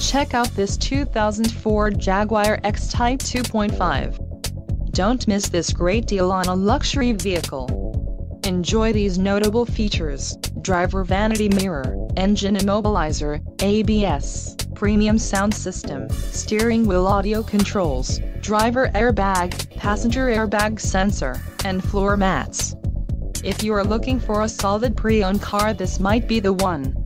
Check out this 2004 Jaguar X-Type 2.5. Don't miss this great deal on a luxury vehicle. Enjoy these notable features, driver vanity mirror, engine immobilizer, ABS, premium sound system, steering wheel audio controls, driver airbag, passenger airbag sensor, and floor mats. If you are looking for a solid pre-owned car this might be the one.